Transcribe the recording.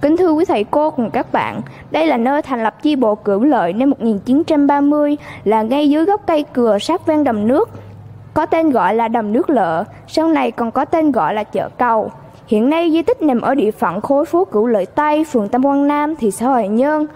Kính thưa quý thầy cô cùng các bạn, đây là nơi thành lập chi bộ Cửu Lợi năm 1930, là ngay dưới gốc cây cừa sát ven đầm nước. Có tên gọi là đầm nước lợ, sau này còn có tên gọi là chợ cầu. Hiện nay di tích nằm ở địa phận khối phố Cửu Lợi Tây, phường Tam Quan Nam, thị xã Hoài Nhơn.